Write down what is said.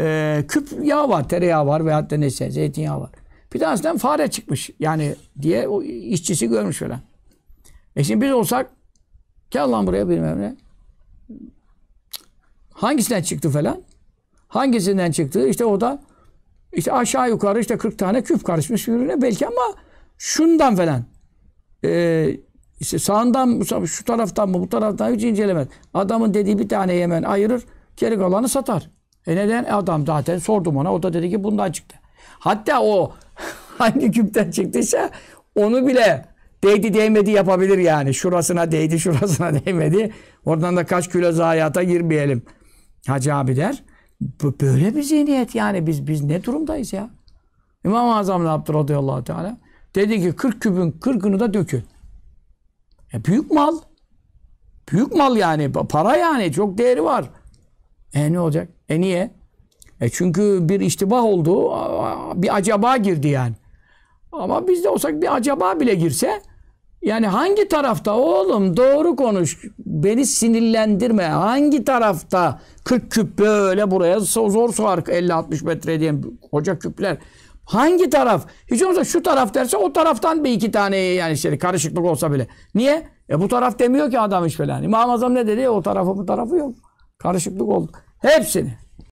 e, küp yağ var, tereyağı var veyahut da neyse zeytinyağı var. Bir tanesinden fare çıkmış yani diye o işçisi görmüş falan. E şimdi biz olsak gel lan buraya bilmem ne. Hangisinden çıktı falan? Hangisinden çıktı? İşte o da işte aşağı yukarı işte 40 tane küp karışmış birbirine belki ama şundan falan. Ee, işte sağından şu taraftan mı bu taraftan hiç incelemez. Adamın dediği bir tane hemen ayırır geri kalanı satar. E neden? E adam zaten sordum ona. O da dedi ki bundan çıktı. Hatta o hangi küpten çıktıysa onu bile değdi değmedi yapabilir yani. Şurasına değdi, şurasına değmedi. Oradan da kaç kilo zayiata girmeyelim. Hacı abi der. Böyle bir zihniyet yani. Biz biz ne durumdayız ya? İmam-ı Azam radıyallahu teala? Dedi ki 40 küpün 40'ını da dökün. E büyük mal. Büyük mal yani. Para yani. Çok değeri var. E ne olacak? E niye? E çünkü bir iştibah oldu. Bir acaba girdi yani. Ama bizde olsak bir acaba bile girse yani hangi tarafta? Oğlum doğru konuş. Beni sinirlendirme. Hangi tarafta? 40 küp böyle buraya zor sığar 50-60 metre diye koca küpler. Hangi taraf? Hiç olmazsa şu taraf derse o taraftan bir iki tane yani işte karışıklık olsa bile. Niye? E bu taraf demiyor ki adam hiç falan. İmam Azam ne dedi? O tarafı bu tarafı yok. Karışıklık oldu hepsini